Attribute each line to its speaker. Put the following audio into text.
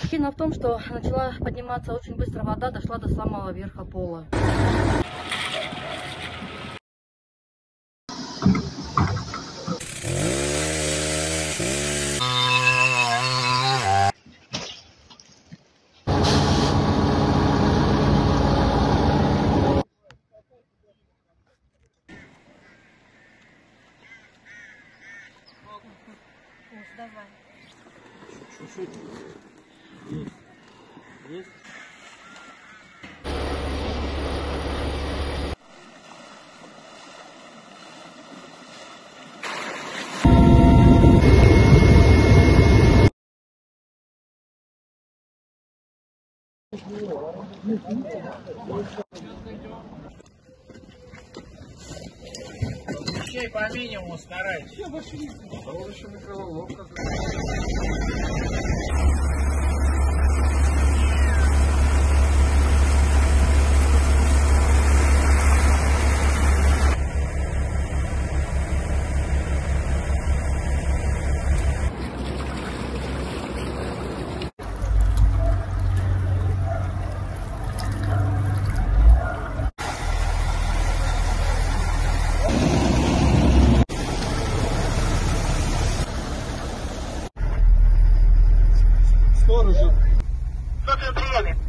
Speaker 1: Причина в том, что начала подниматься очень быстро вода, дошла до самого верха пола.
Speaker 2: давай.
Speaker 3: Чуть-чуть. Есть. Есть.
Speaker 4: Вещей по минимуму старайтесь.
Speaker 3: Все, больше не. Еще микроволновка. Gil. Sou Sandrine.